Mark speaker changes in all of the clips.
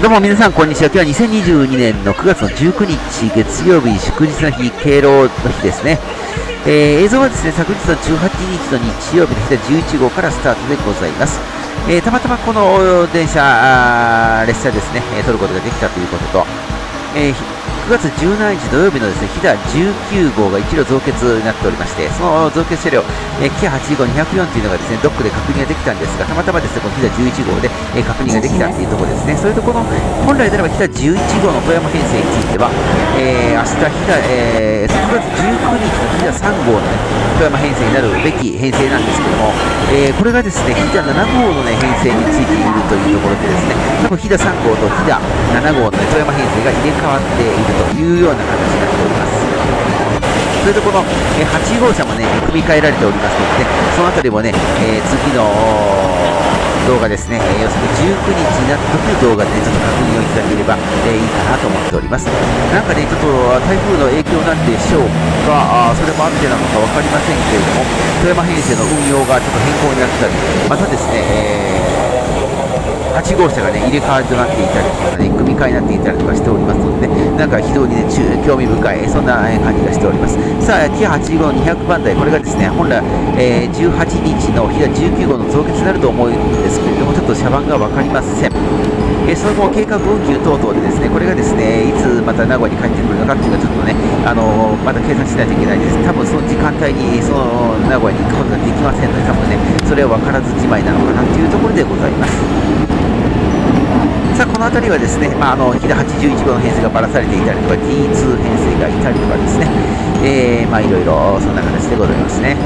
Speaker 1: どうも皆さんこんにちは。今日は2022年の9月の19日月曜日祝日の日、敬老の日ですね。えー、映像はですね、昨日の18日の日曜日の日で11号からスタートでございます。えー、たまたまこの電車、列車ですね、撮ることができたということと、えー9月17日土曜日のですね、飛騨19号が1両増結になっておりまして、その増結車両、えー、キハ85204というのがですね、ドックで確認ができたんですが、たまたまですね、この飛騨11号で、えー、確認ができたというところですね。それとこの、本来であれば飛騨11号の富山編成については、えー、明日飛騨、えー、9月19日の飛騨3号の、ね、富山編成になるべき編成なんですけども、えー、これがですね、飛騨7号の、ね、編成についているというところでですね、多分飛騨3号と飛騨7号の、ね、富山編成が入れ替わっているというような形になっております。それとこの、え8号車もね、組み替えられておりますので、ね、その辺りもね、えー、次の動画ですね、え要するに19日になった時の動画でね、ちょっと確認をいただければ、えいいかなと思っております。なんかね、ちょっと台風の影響なんでしょうか、あそれもあってなのか分かりませんけれども、富山編成の運用がちょっと変更になったり、またですね、えー8号車がね入れ替わりとなっていたりとかね組み替えになっていたりとかしておりますのでねなんか非常にね興味深いそんな感じがしております。さあ T8 号200番台これがですね本来、えー、18日の日田19号の増結になると思うんですけれどもちょっと車番が分かりません。え、その後、計画運休等々でですねこれがですねいつまた名古屋に帰ってくるのかっていうのはちょっとねあの、また計算しないといけないです。多分その時間帯にその名古屋に行くことができませんので多分ねそれは分からずじまいなのかなというところでございます。さあこの辺りはですね、まあ、あの飛騨81号の編成がばらされていたりとか T2 編成がいたりとかですね、えー、まあいろいろそんな形でございますね。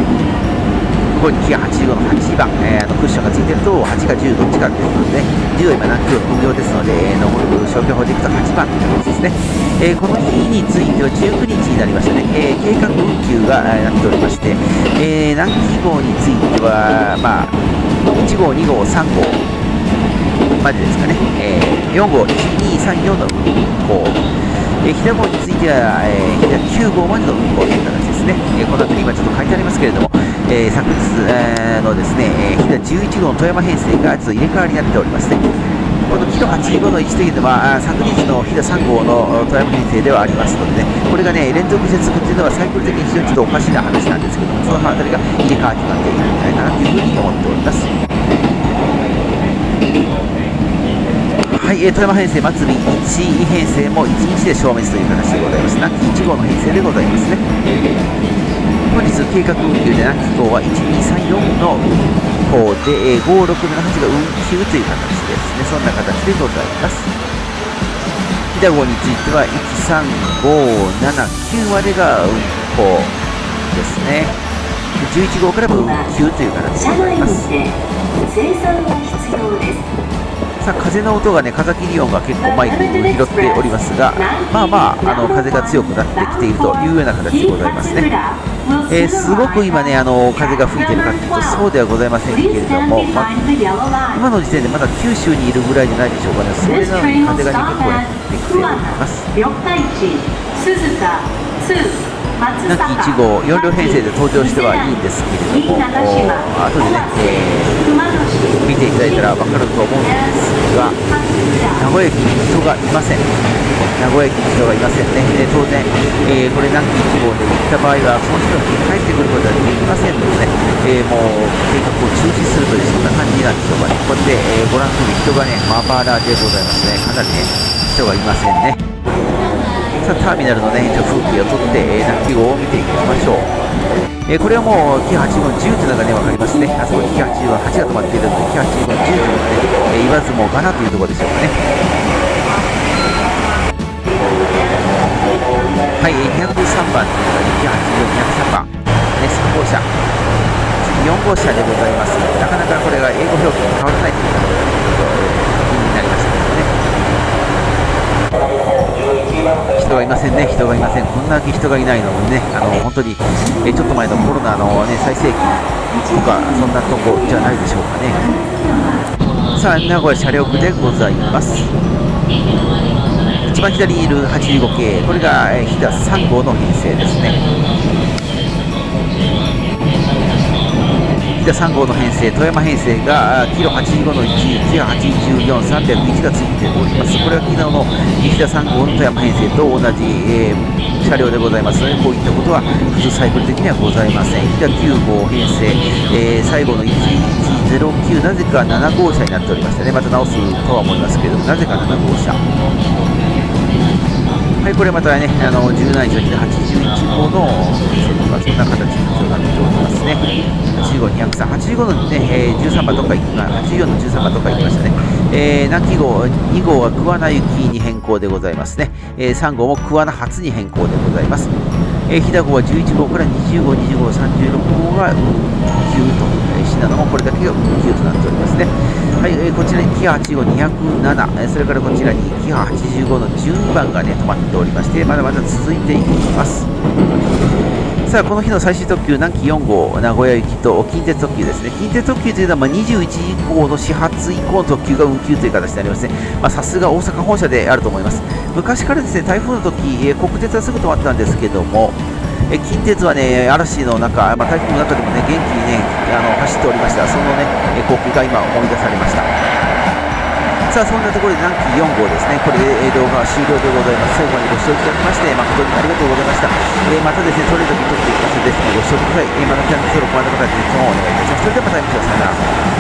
Speaker 1: こに85の8番、えー、クッションがついてると8か10どっちかということで、ね、10は今何キロ運用ですので、えー、残る消去法でいくと8番という形ですね。えー、この日については19日になりましたね、えー、計画運休が、なっておりまして、えー、南紀号については、まあ、1号、2号、3号、までですかね、えー、4号、1234の運行、飛騨号については、えー、飛騨9号までの運行という形ですね、えー、この辺り今ちょっと書いてありますけれども、えー、昨日、えー、のですね、えー、飛騨11号の富山編成がちょっと入れ替わりになっておりますね。このキロ85の1というのは、昨日の飛騨3号の富山編成ではありますのでね、これがね、連続接続というのはサイクル的に非常にちょっとおかしな話なんですけども、その辺りが入れ替わってなっているんじゃないかなというふうに思っております。はい、えー、富山編成、末尾1編成も1日で消滅という形でございます。ナッキ1号の編成でございますね。計画運休でナッキ号は1234の運行で、えー、5678が運休という形ですね。そんな形でございます。飛騨号については13579までが運行ですね。11号からも運休という形でございます。生産が必要です。さあ風の音がね風切り音が結構マイク拾っておりますがまあまああの風が強くなってきているというような形でございますね、えー、すごく今ねあの風が吹いてるかというとそうではございませんけれども、ま今の時点でまだ九州にいるぐらいじゃないでしょうかね。それなのに風がね結構ね吹いてきております亡き1号4両編成で登場してはいいんですけれども後でね、えー、見ていただいたら分かると思うんで古屋駅に人がいません。名古屋駅に人がいませんね、え当然、えー、これ亡き1号で行った場合はその人に帰ってくることはできませんのでね、えー、もう計画を中止するというそんな感じなんでしょうかねこうやって、えご覧の通り人がねまばらでございますねかなりね人がいませんね。さあターミナルのね風景を撮って、えー、鳴き号を見ていきましょう、えー、これはもうキハ8分10というのがね分かりますね。あそこにキハ8分8が止まっているのでキハ8分10というのがね、えー、言わずもがなというところでしょうかね。はい、203番というのがキハ8分203番、ね、3号車。次4号車でございますなかなかこれが英語表記に変わらないというところで気になりました人がいませんね、人がいません、こんなに人がいないのでね、あの本当に、えちょっと前のコロナの、ね、最盛期とか、そんなとこじゃないでしょうかね。さあ、名古屋車両区でございます。一番左にいる85系、これが飛騨3号の編成ですね。飛騨3号の編成、富山編成がキロ85の1、キロ84、301がついております。これは昨日の飛騨3号の富山編成と同じ、えー、車両でございますので、こういったことは普通サイクル的にはございません。飛騨9号編成、えー、最後の1109、なぜか7号車になっておりましてね、また直すとは思いますけれども、なぜか7号車。はい、これまたね、あの17日の日で81号の線とか、そんな形になっておりますね。85、203、85のね、えー、13番とか行きま、84の13番とか行きましたね。えー、南紀号、2号は桑名行きに変更でございますね。えー、3号も桑名発に変更でございます。えー、飛騨号は11号から20号、20号、36号が運休と、えー、信濃もこれだけが運休となっておりますね。はい、えー、こちらにキハ85、207え、それからこちらにキハ85の12番がね、止まっておりまして、まだまだ続いていきます。さあ、この日の最終特急、南紀4号、名古屋行きと近鉄特急ですね。近鉄特急というのは、ま、21時以降の始発以降の特急が運休という形になりますね。まさすが大阪本社であると思います。昔からですね、台風の時、えー、国鉄はすぐ止まったんですけども、え近鉄はね、嵐の中、まあ、台風の中でもね、元気にね、あの走っておりました。そのね、え光景が今思い出されました。さあ、そんなところで南紀4号ですね、これで動画は終了でございます。最後までご視聴いただきまして、誠にありがとうございました。えー、またですね、それぞれ撮っていきますので、ご視聴ください。えー、またチャンネル登録、まだまたぜひともお願いいたします。それではまた見てくださいな。